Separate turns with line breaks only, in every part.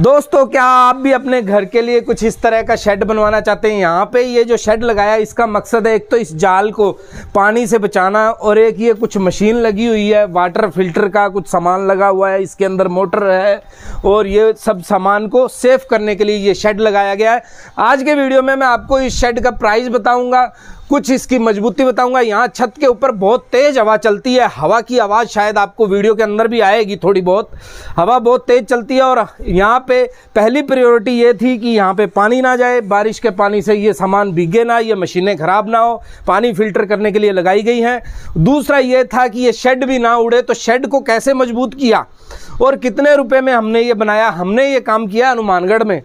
दोस्तों, क्या आप भी अपने घर के लिए कुछ इस तरह का शेड बनवाना चाहते हैं? यहाँ पे ये जो शेड लगाया, इसका मकसद है एक तो इस जाल को पानी से बचाना और एक ये कुछ मशीन लगी हुई है वाटर फ़िल्टर का कुछ सामान लगा हुआ है, इसके अंदर मोटर है और ये सब सामान को सेफ़ करने के लिए ये शेड लगाया गया है। आज के वीडियो में मैं आपको इस शेड का प्राइस बताऊँगा कुछ इसकी मजबूती बताऊँगा। यहाँ छत के ऊपर बहुत तेज हवा चलती है। हवा की आवाज़ शायद आपको वीडियो के अंदर भी आएगी थोड़ी बहुत। हवा बहुत तेज चलती है और यहाँ पे पहली प्रायोरिटी ये थी कि यहाँ पे पानी ना जाए। बारिश के पानी से ये सामान भीगे ना, ये मशीनें ख़राब ना हो। पानी फ़िल्टर करने के लिए लगाई गई हैं। दूसरा ये था कि ये शेड भी ना उड़े तो शेड को कैसे मज़बूत किया? और कितने रुपए में हमने ये बनाया? हमने ये काम किया हनुमानगढ़ में।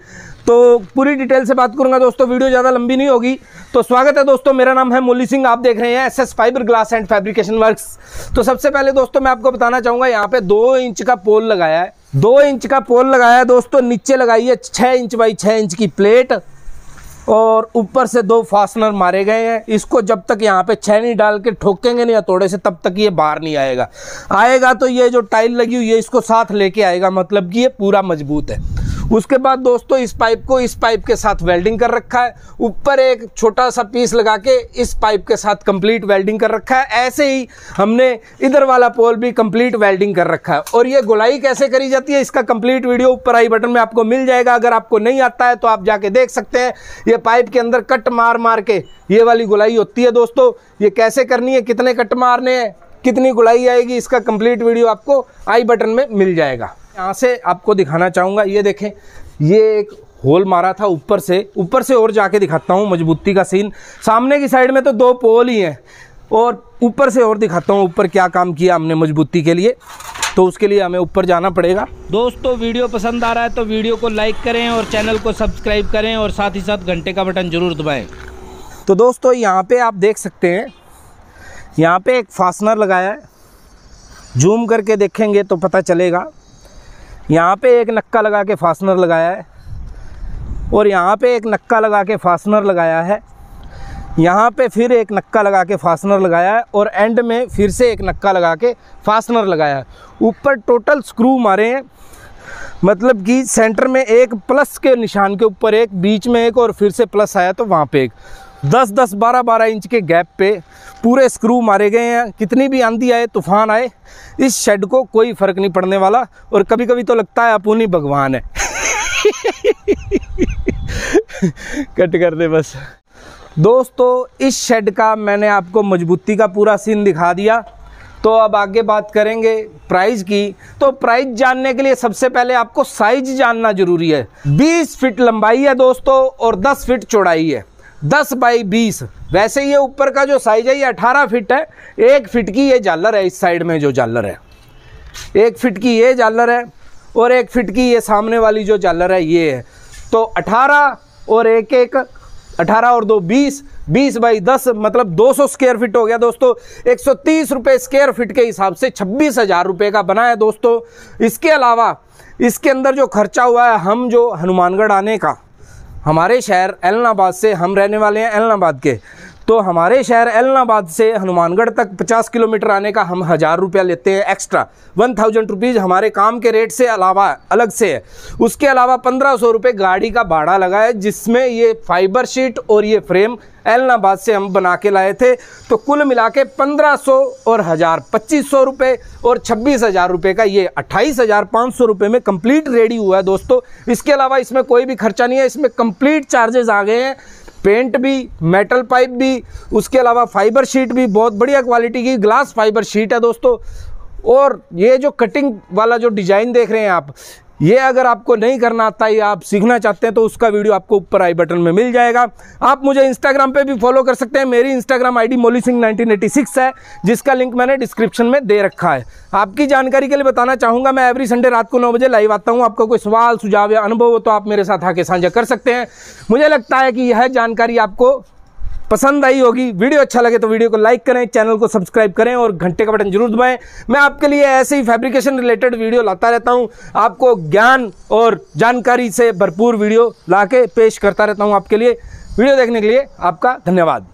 तो पूरी डिटेल से बात करूँगा दोस्तों, वीडियो ज़्यादा लंबी नहीं होगी। तो स्वागत है दोस्तों, मेरा नाम है मोली सिंह, आप देख रहे हैं S S fibre glass and fabrication works तो सबसे पहले दोस्तों, मैं आपको बताना चाहूँगा, यहाँ पे दो इंच का पोल लगाया है। दो इंच का पोल लगाया है दोस्तों, नीचे लगाई है छः इंच बाई छः इंच की प्लेट, और ऊपर से दो फास्टनर मारे गए हैं। इसको जब तक यहाँ पे छैनी डाल के ठोकेंगे नहीं हथौड़े से, तब तक ये बाहर नहीं आएगा। आएगा तो ये जो टाइल लगी हुई है, इसको साथ लेके आएगा मतलब कि ये पूरा मज़बूत है। उसके बाद दोस्तों, इस पाइप को इस पाइप के साथ वेल्डिंग कर रखा है। ऊपर एक छोटा सा पीस लगा के इस पाइप के साथ कंप्लीट वेल्डिंग कर रखा है। ऐसे ही हमने इधर वाला पोल भी कंप्लीट वेल्डिंग कर रखा है। और ये गुलाई कैसे करी जाती है, इसका कंप्लीट वीडियो ऊपर आई बटन में आपको मिल जाएगा। अगर आपको नहीं आता है तो आप जाके देख सकते हैं। ये पाइप के अंदर कट मार मार के ये वाली गुलाई होती है दोस्तों। ये कैसे करनी है, कितने कट मारने हैं, कितनी गुलाई आएगी, इसका कंप्लीट वीडियो आपको आई बटन में मिल जाएगा। यहाँ से आपको दिखाना चाहूँगा ये देखें ये एक होल मारा था ऊपर से ऊपर से और जाके दिखाता हूँ मजबूती का सीन सामने की साइड में तो दो पोल ही हैं और ऊपर से और दिखाता हूँ ऊपर क्या काम किया हमने मजबूती के लिए तो उसके लिए हमें ऊपर जाना पड़ेगा। दोस्तों वीडियो पसंद आ रहा है तो वीडियो को लाइक करें और चैनल को सब्सक्राइब करें और साथ ही साथ घंटे का बटन ज़रूर दबाएँ। तो दोस्तों यहाँ पे आप देख सकते हैं यहाँ पे एक फासनर लगाया है। जूम करके देखेंगे तो पता चलेगा। यहाँ पे एक नक्का लगा के फासनर लगाया है और यहाँ पे एक नक्का लगा के फासनर लगाया है। यहाँ पे फिर एक नक्का लगा के फासनर लगाया है और एंड में फिर से एक नक्का लगा के फासनर लगाया है। ऊपर टोटल स्क्रू मारे हैं। मतलब कि सेंटर में एक प्लस के निशान के ऊपर एक, बीच में एक और फिर से प्लस आया तो वहाँ पे एक। दस दस बारह बारह इंच के गैप पे पूरे स्क्रू मारे गए हैं। कितनी भी आंधी आए, तूफ़ान आए, इस शेड को कोई फ़र्क नहीं पड़ने वाला और कभी कभी तो लगता है अपूनी भगवान है। कट कर दे बस। दोस्तों, इस शेड का मैंने आपको मजबूती का पूरा सीन दिखा दिया। तो अब आगे बात करेंगे प्राइस की। तो प्राइस जानने के लिए सबसे पहले आपको साइज़ जानना ज़रूरी है। 20 फीट लंबाई है दोस्तों और 10 फीट चौड़ाई है। दस बाई बीस। वैसे ये ऊपर का जो साइज़ है, ये अठारह फिट है। एक फिट की ये जालर है, इस साइड में जो जालर है। एक फिट की ये जालर है और एक फिट की ये सामने वाली जो जालर है, ये है। तो अठारह और एक एक, अठारह और दो बीस बीस बाई दस मतलब 200 स्क्वायर फीट हो गया दोस्तों। एक सौ तीस रुपये स्क्वायर फीट के हिसाब से छब्बीस हज़ार रुपये का बना है दोस्तों। इसके अलावा, इसके अंदर जो खर्चा हुआ है, हम जो हनुमानगढ़ आने का हमारे शहर एलनाबाद से हम रहने वाले हैं एलनाबाद के। तो हमारे शहर एलनाबाद से हनुमानगढ़ तक 50 किलोमीटर आने का हम हज़ार रुपया लेते हैं एक्स्ट्रा वन थाउज़ेंड रुपीज़ हमारे काम के रेट से अलावा अलग से है। उसके अलावा पंद्रह सौ रुपये गाड़ी का भाड़ा लगा है, जिसमें ये फाइबर शीट और ये फ्रेम एलनाबाद से हम बना के लाए थे। तो कुल मिला के पंद्रह सौ और हज़ार पच्चीस सौ रुपये और छब्बीस हज़ार रुपये का ये अट्ठाईस हज़ार पाँच सौ रुपये में कंप्लीट रेडी हुआ है दोस्तों। इसके अलावा इसमें कोई भी खर्चा नहीं है, इसमें कंप्लीट चार्जेस आ गए हैं। पेंट भी मेटल पाइप भी, उसके अलावा फाइबर शीट भी, बहुत बढ़िया क्वालिटी की ग्लास फाइबर शीट है दोस्तों। और ये जो कटिंग वाला जो डिज़ाइन देख रहे हैं आप ये अगर आपको नहीं करना आता, या आप सीखना चाहते हैं तो उसका वीडियो आपको ऊपर आई बटन में मिल जाएगा। आप मुझे इंस्टाग्राम पे भी फॉलो कर सकते हैं। मेरी इंस्टाग्राम आईडी मोली सिंह 1986 है, जिसका लिंक मैंने डिस्क्रिप्शन में दे रखा है। आपकी जानकारी के लिए बताना चाहूँगा, मैं एवरी संडे रात को नौ बजे लाइव आता हूँ। आपका कोई सवाल, सुझाव या अनुभव हो तो आप मेरे साथ आके साझा कर सकते हैं। मुझे लगता है कि यह जानकारी आपको पसंद आई होगी, वीडियो अच्छा लगे तो वीडियो को लाइक करें, चैनल को सब्सक्राइब करें और घंटे का बटन ज़रूर दबाएँ। मैं आपके लिए ऐसे ही फैब्रिकेशन रिलेटेड वीडियो लाता रहता हूँ। आपको ज्ञान और जानकारी से भरपूर वीडियो ला पेश करता रहता हूँ आपके लिए। वीडियो देखने के लिए आपका धन्यवाद।